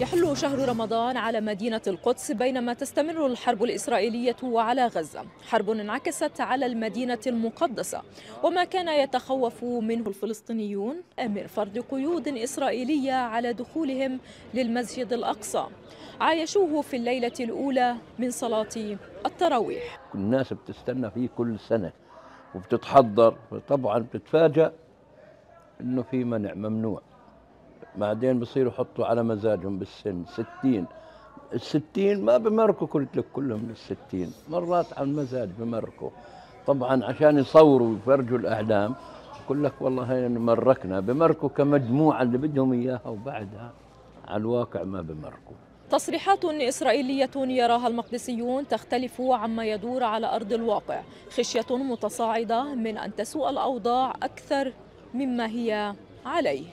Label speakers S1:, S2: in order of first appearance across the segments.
S1: يحل شهر رمضان على مدينة القدس بينما تستمر الحرب الإسرائيلية على غزة. حرب انعكست على المدينة المقدسة. وما كان يتخوف منه الفلسطينيون؟ من فرض قيود إسرائيلية على دخولهم للمسجد الأقصى. عايشوه في الليلة الأولى من صلاة التراويح.
S2: الناس بتستنى فيه كل سنة وبتتحضر طبعا بتتفاجأ إنه في منع ممنوع. بعدين بصيروا يحطوا على مزاجهم بالسن. ستين. الستين ما بمركوا قلت لك كلهم للستين مرات على المزاج بمركوا. طبعا عشان يصوروا ويفرجوا الأعلام يقول لك والله هي مركنا. بمركوا كمجموعة اللي بدهم إياها وبعدها على الواقع ما بمركوا.
S1: تصريحات إسرائيلية يراها المقدسيون تختلف عما يدور على أرض الواقع. خشية متصاعدة من أن تسوء الأوضاع أكثر مما هي عليه.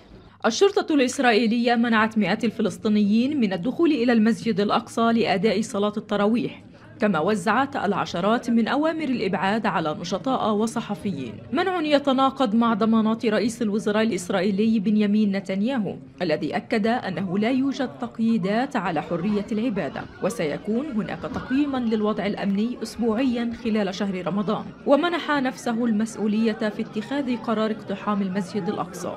S1: الشرطة الإسرائيلية منعت مئات الفلسطينيين من الدخول إلى المسجد الأقصى لأداء صلاة التراويح كما وزعت العشرات من أوامر الإبعاد على نشطاء وصحفيين. منع يتناقض مع ضمانات رئيس الوزراء الإسرائيلي بنيامين نتنياهو الذي أكد أنه لا يوجد تقييدات على حرية العبادة وسيكون هناك تقييما للوضع الأمني أسبوعيا خلال شهر رمضان. ومنح نفسه المسؤولية في اتخاذ قرار اقتحام المسجد الأقصى.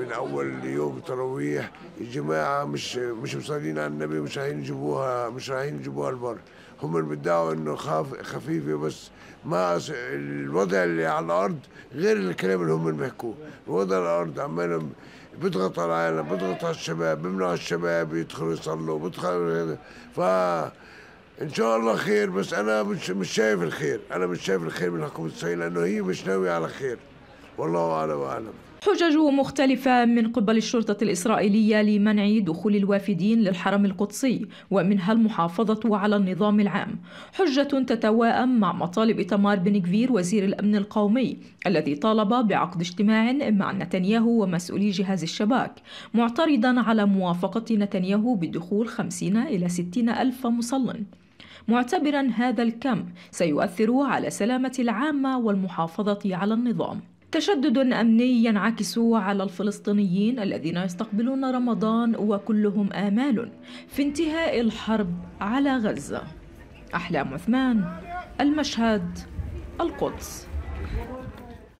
S3: من أول يوم تراويح الجماعة مش مش مصلين على النبي مش رايحين يجيبوها مش رايحين يجيبوها البر. هم اللي بيدعوا إنه خاف خفيفه بس. ما الوضع اللي على الأرض غير الكلام اللي هم بيحكوه. الوضع على الأرض عمال بيضغط على العالم بيضغط على الشباب بيمنع الشباب يدخلوا يصلوا بيدخلوا ف إن شاء الله خير بس أنا مش مش شايف الخير. أنا مش شايف الخير من حكومة إسرائيل لأنه هي مش ناوية على خير. والله أعلم وأعلم.
S1: حجج مختلفة من قبل الشرطة الإسرائيلية لمنع دخول الوافدين للحرم القدسي ومنها المحافظة على النظام العام. حجة تتواءم مع مطالب تمار بن كفير وزير الأمن القومي الذي طالب بعقد اجتماع مع نتنياهو ومسؤولي جهاز الشباك معترضا على موافقة نتنياهو بدخول 50 إلى 60 ألف مصل. معتبرا هذا الكم سيؤثر على سلامة العامة والمحافظة على النظام. تشدد امني ينعكس على الفلسطينيين الذين يستقبلون رمضان وكلهم آمال في انتهاء الحرب على غزة. أحلام عثمان المشهد القدس.